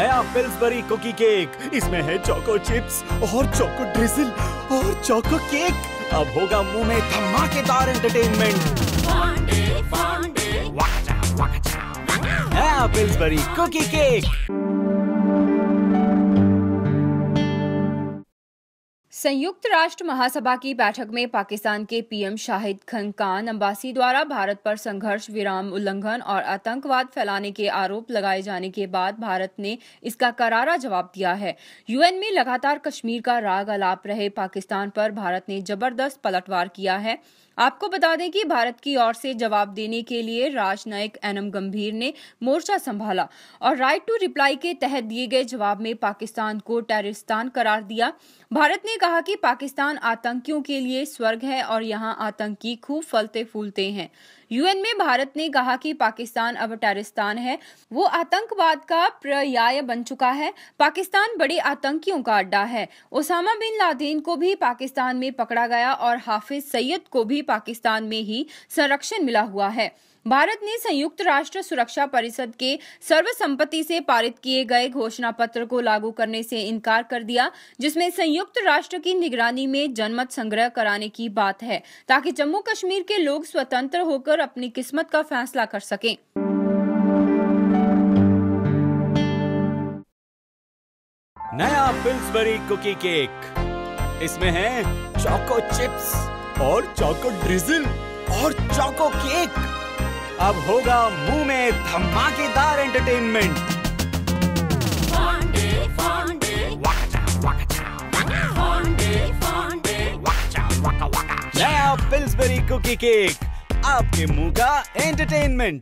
नया Pillsbury cookie cake इसमें है चोको चिप्स और चोको ड्रिजल और चोको केक अब होगा मुँह में धमाकेदार एंटरटेनमेंट नया पिल्सबरी कुकी केक संयुक्त राष्ट्र महासभा की बैठक में पाकिस्तान के पीएम शाहिद खन खान अम्बासी द्वारा भारत पर संघर्ष, विराम, उल्लंघन और आतंकवाद फैलाने के आरोप लगाए जाने के बाद भारत ने इसका करारा जवाब दिया है। यूएन में लगातार कश्मीर का राग अलाप रहे पाकिस्तान पर भारत ने ज़बरदस्त पलटवार किया है। आपको बता दें कि भारत की ओर से जवाब देने के लिए राजनायक एनम गंभीर ने मोर्चा संभाला और राइट टू रिप्लाई के तहत दिए गए जवाब में पाकिस्तान को टेररिस्तान करार दिया। भारत ने कहा कि पाकिस्तान आतंकियों के लिए स्वर्ग है और यहाँ आतंकी खूब फलते फूलते हैं। यूएन में भारत ने कहा कि पाकिस्तान अब टेरिस्तान है। वो आतंकवाद का पर्याय बन चुका है। पाकिस्तान बड़े आतंकियों का अड्डा है। ओसामा बिन लादेन को भी पाकिस्तान में पकड़ा गया और हाफिज सैयद को भी पाकिस्तान में ही संरक्षण मिला हुआ है। भारत ने संयुक्त राष्ट्र सुरक्षा परिषद के सर्वसम्मति से पारित किए गए घोषणा पत्र को लागू करने से इनकार कर दिया, जिसमें संयुक्त राष्ट्र की निगरानी में जनमत संग्रह कराने की बात है, ताकि जम्मू कश्मीर के लोग स्वतंत्र होकर अपनी किस्मत का फैसला कर सकें। नया पिल्सबरी कुकी केक इसमें है चोको चिप्स और चौको ड्रिजल और चौको केक। अब होगा मुँह में धमाकेदार एंटरटेनमेंट नया पिल्सबरी कुकी केक आपके मुँह का एंटरटेनमेंट